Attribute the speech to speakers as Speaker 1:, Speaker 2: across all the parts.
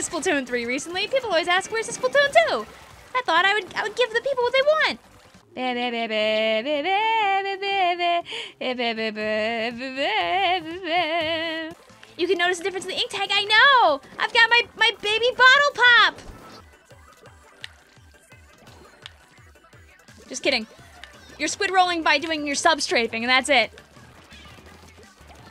Speaker 1: of Splatoon 3 recently. People always ask, where's the Splatoon 2? I thought I would I would give the people what they want. You can notice the difference in the ink tag. I know. I've got my my baby bottle pop. Just kidding. You're squid rolling by doing your substrafing, and that's it.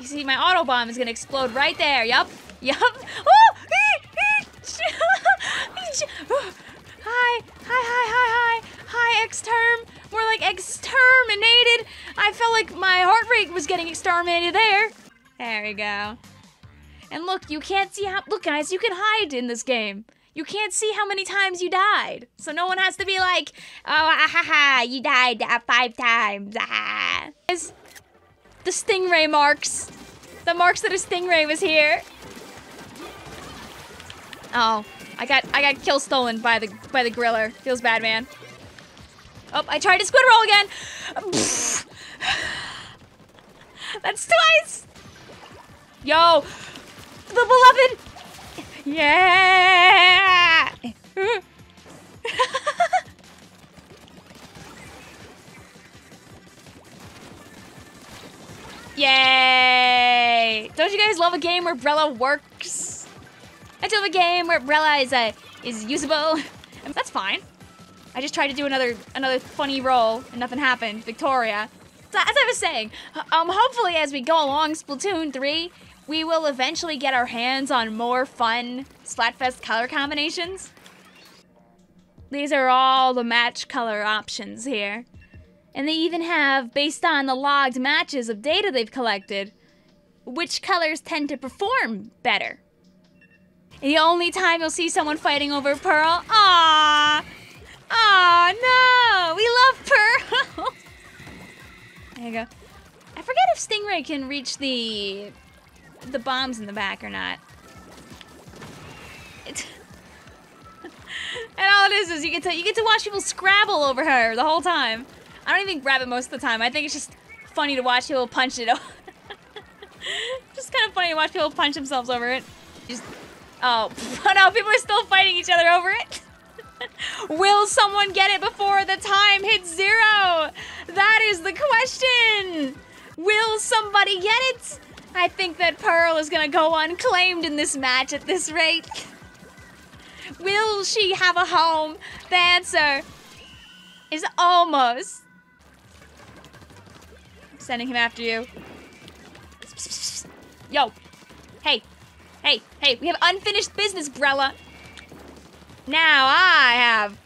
Speaker 1: You see, my auto bomb is gonna explode right there. Yup. Yup. Oh! Hi, hi, hi, hi, exterm. More like exterminated. I felt like my heart rate was getting exterminated there. There we go. And look, you can't see how. Look, guys, you can hide in this game. You can't see how many times you died. So no one has to be like, oh, ah, ha, ha, you died uh, five times. Ah. The stingray marks. The marks that a stingray was here. Oh, I got I got kill stolen by the by the griller. Feels bad, man. Oh, I tried to squid roll again. That's twice. Yo, the beloved. Yeah. Yay! Don't you guys love a game where Brella works? Love a game where Brella is uh, is usable. That's fine. I just tried to do another another funny roll and nothing happened. Victoria. So, as I was saying, um, hopefully as we go along Splatoon 3, we will eventually get our hands on more fun Splatfest color combinations. These are all the match color options here. And they even have, based on the logged matches of data they've collected, which colors tend to perform better. The only time you'll see someone fighting over Pearl, ah, ah, no, we love Pearl. there you go. I forget if Stingray can reach the the bombs in the back or not. It, and all it is is you get to you get to watch people scrabble over her the whole time. I don't even grab it most of the time. I think it's just funny to watch people punch it. just kind of funny to watch people punch themselves over it. Just, oh, no, people are still fighting each other over it. Will someone get it before the time hits zero? That is the question. Will somebody get it? I think that Pearl is gonna go unclaimed in this match at this rate. Will she have a home? The answer is almost. Sending him after you. Yo. Hey. Hey. Hey. We have unfinished business, Brella. Now I have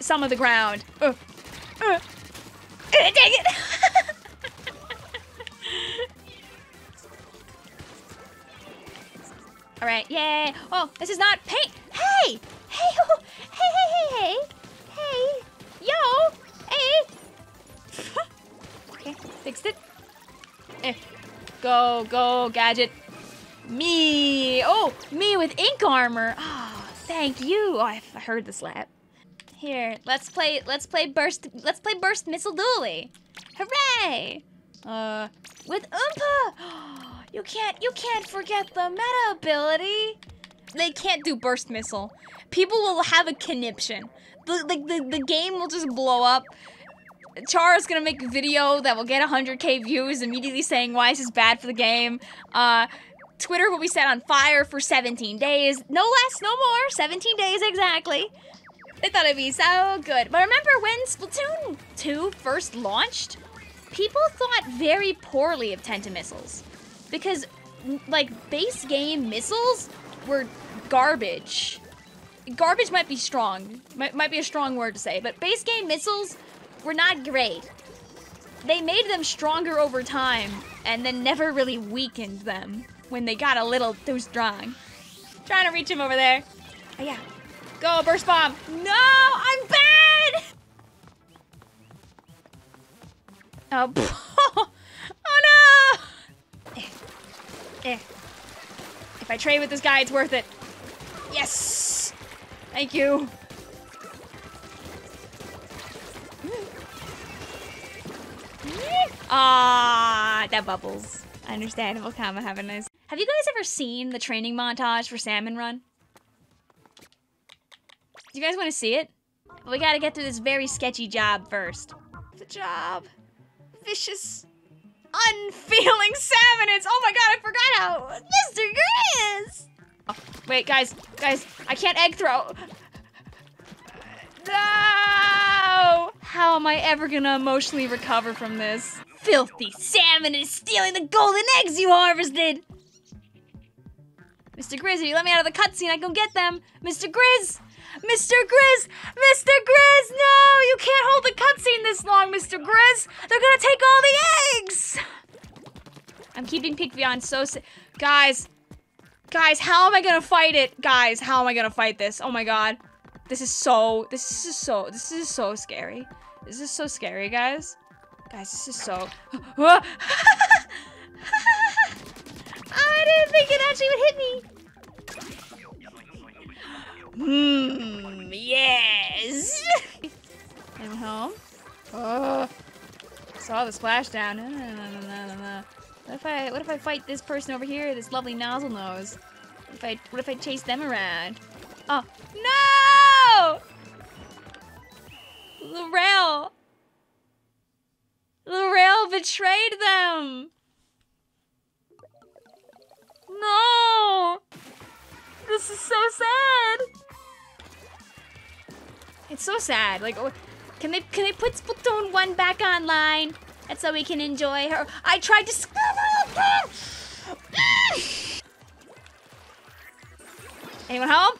Speaker 1: some of the ground. Uh. Uh. Uh, dang it. All right, yay. Oh, this is not paint. Hey, hey, hey, hey, hey, hey, hey, yo, hey. okay, fixed it. Eh. Go, go, gadget. Me. Oh, me with ink armor. Oh, thank you. Oh, I heard the slap. Here, let's play. Let's play burst. Let's play burst missile dually. Hooray! Uh, with Oompa. You can't, you can't forget the meta ability. They can't do burst missile. People will have a conniption. The, the, the, the game will just blow up. Chara's gonna make a video that will get 100k views immediately saying why this is bad for the game. Uh, Twitter will be set on fire for 17 days. No less, no more. 17 days exactly. They thought it'd be so good. But remember when Splatoon 2 first launched? People thought very poorly of Tenta missiles because like base game missiles were garbage. Garbage might be strong, might, might be a strong word to say, but base game missiles were not great. They made them stronger over time and then never really weakened them when they got a little too strong. Trying to reach him over there. Oh yeah. Go, burst bomb. No, I'm bad! Oh, oh no! Eh. If I trade with this guy, it's worth it. Yes! Thank you. Ah, that bubbles. Understandable, comma, have a nice. Have you guys ever seen the training montage for Salmon Run? Do you guys want to see it? But we gotta get through this very sketchy job first. The job. Vicious, unfeeling salmonids. Oh my god, I forgot how. Mr. Grizz! Oh, wait, guys, guys, I can't egg throw. Uh, no! How am I ever gonna emotionally recover from this? Filthy salmon is stealing the golden eggs you harvested! Mr. Grizz, if you let me out of the cutscene, I can get them. Mr. Grizz! Mr. Grizz! Mr. Grizz! No! You can't hold the cutscene this long, Mr. Grizz! They're gonna take all the eggs! I'm keeping Pikvion so Guys. Guys, how am I gonna fight it? Guys, how am I gonna fight this? Oh my god. This is so- This is so- This is so scary. This is so scary, guys. Guys, this is so- I didn't think it actually would hit me. Hmm, yes. Anyone home? Oh, saw the splashdown. What if I, what if I fight this person over here, this lovely nozzle nose? What if I, what if I chase them around? Oh, no! Lorel. Lorel betrayed them. No! This is so sad. It's so sad. Like, oh, can they can they put Splatoon one back online? That's so we can enjoy her. I tried to. Anyone home?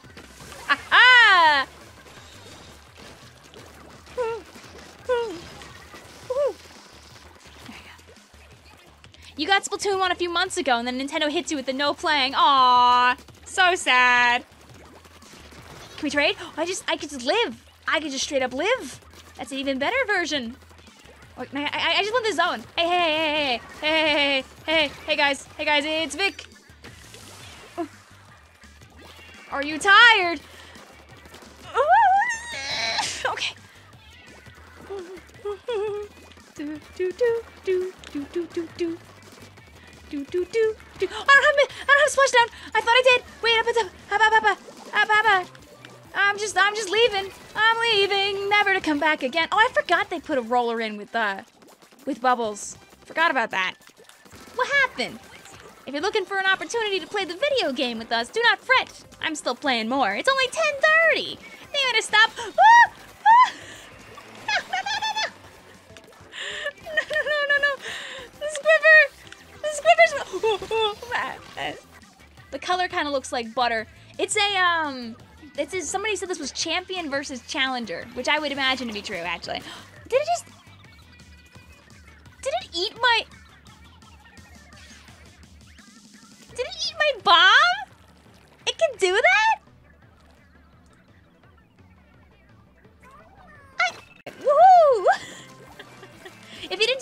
Speaker 1: Got Splatoon 1 a few months ago, and then Nintendo hits you with the no playing. Aww. So sad. Can we trade? I just, I could just live. I could just straight up live. That's an even better version. I, I, I just want the zone. Hey, hey, hey, hey, hey, hey, hey, hey, hey, guys. Hey, guys, it's Vic. Are you tired? Okay. do, do, do, do, do, do, do, do. Do, do, do, do. I don't have I don't have splashdown. I thought I did. Wait, up, up, up, up, up, up, up. I'm just, I'm just leaving. I'm leaving, never to come back again. Oh, I forgot they put a roller in with, uh, with bubbles. Forgot about that. What happened? If you're looking for an opportunity to play the video game with us, do not fret. I'm still playing more. It's only 10:30. They gotta stop. The color kind of looks like butter. It's a um. this is, somebody said this was champion versus challenger, which I would imagine to be true. Actually, did it just? Did it eat my? Did it eat my bomb? It can do that?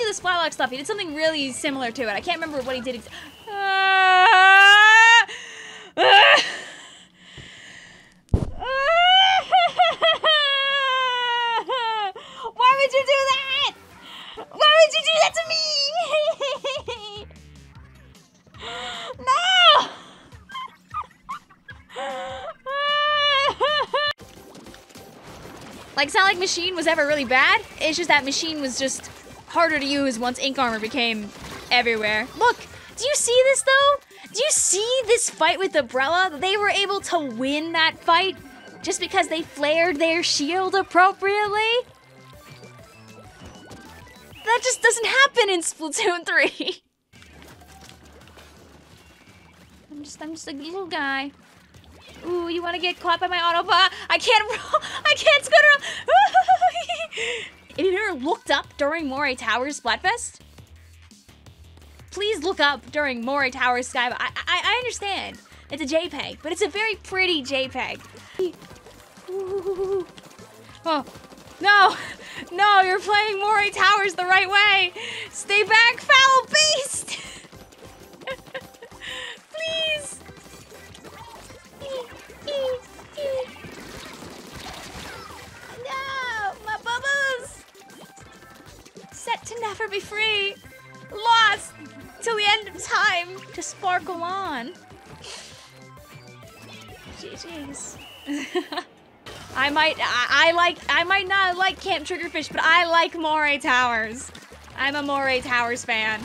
Speaker 1: The Splatlock stuff, he did something really similar to it. I can't remember what he did. Ah! Why would you do that? Why would you do that to me? no! like, it's not like Machine was ever really bad. It's just that Machine was just harder to use once Ink Armor became everywhere. Look, do you see this though? Do you see this fight with the Umbrella? They were able to win that fight just because they flared their shield appropriately? That just doesn't happen in Splatoon 3. I'm just I'm just a little guy. Ooh, you want to get caught by my Autobomb? I can't roll. I can't scoot around. if you've never looked up during Moray Towers Splatfest, please look up during Moray Towers Sky. I, I I understand. It's a JPEG, but it's a very pretty JPEG. Oh, no, no, you're playing Moray Towers the right way. Stay back, foul. To be free. Lost till the end of time to sparkle on. GG's. I might, I, I like, I might not like Camp Triggerfish, but I like Moray Towers. I'm a Moray Towers fan.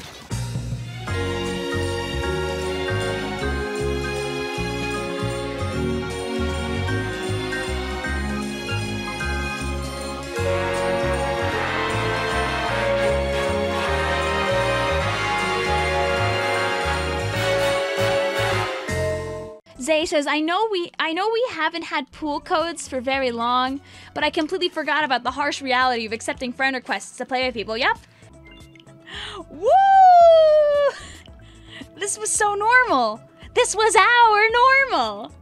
Speaker 1: Zay says, I know we I know we haven't had pool codes for very long, but I completely forgot about the harsh reality of accepting friend requests to play with people. Yep. Woo! This was so normal. This was our normal.